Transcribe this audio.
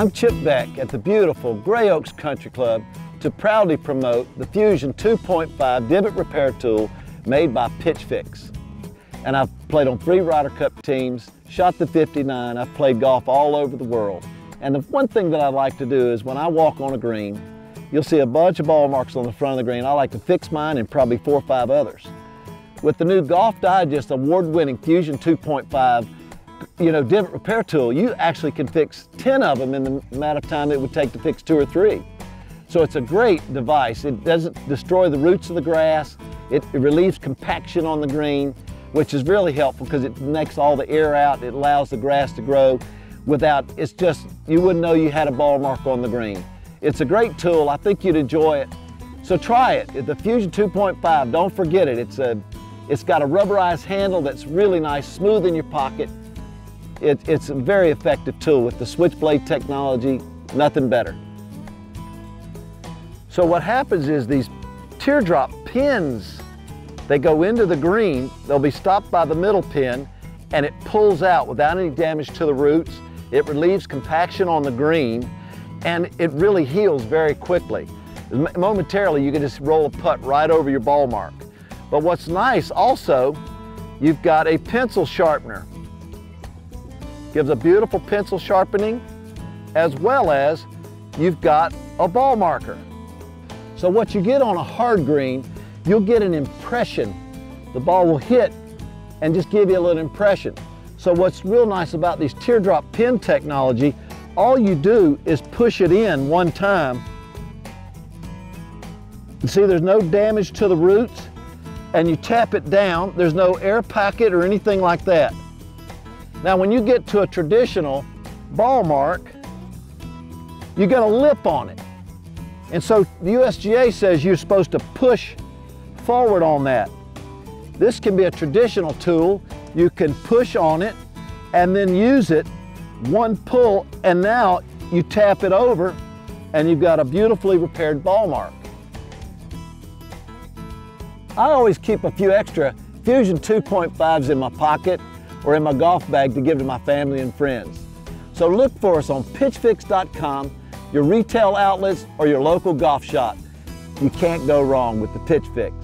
I'm Chip Beck at the beautiful Gray Oaks Country Club to proudly promote the Fusion 2.5 divot repair tool made by Pitch Fix. And I've played on three Ryder Cup teams, shot the 59, I've played golf all over the world. And the one thing that I like to do is when I walk on a green, you'll see a bunch of ball marks on the front of the green. I like to fix mine and probably four or five others. With the new Golf Digest award-winning Fusion 2.5 you know, repair tool, you actually can fix 10 of them in the amount of time it would take to fix two or three. So it's a great device. It doesn't destroy the roots of the grass. It, it relieves compaction on the green, which is really helpful because it makes all the air out. It allows the grass to grow without, it's just, you wouldn't know you had a ball mark on the green. It's a great tool. I think you'd enjoy it. So try it. The Fusion 2.5, don't forget it. It's, a, it's got a rubberized handle that's really nice, smooth in your pocket. It, it's a very effective tool with the switchblade technology, nothing better. So what happens is these teardrop pins, they go into the green, they'll be stopped by the middle pin, and it pulls out without any damage to the roots. It relieves compaction on the green, and it really heals very quickly. Momentarily, you can just roll a putt right over your ball mark. But what's nice also, you've got a pencil sharpener. Gives a beautiful pencil sharpening, as well as you've got a ball marker. So what you get on a hard green, you'll get an impression. The ball will hit and just give you a little impression. So what's real nice about these teardrop pin technology, all you do is push it in one time. You see there's no damage to the roots and you tap it down. There's no air pocket or anything like that. Now when you get to a traditional ball mark, you got a lip on it. And so the USGA says you're supposed to push forward on that. This can be a traditional tool. You can push on it and then use it, one pull, and now you tap it over and you've got a beautifully repaired ball mark. I always keep a few extra Fusion 2.5s in my pocket or in my golf bag to give to my family and friends. So look for us on pitchfix.com your retail outlets, or your local golf shop. You can't go wrong with the Pitch Fix.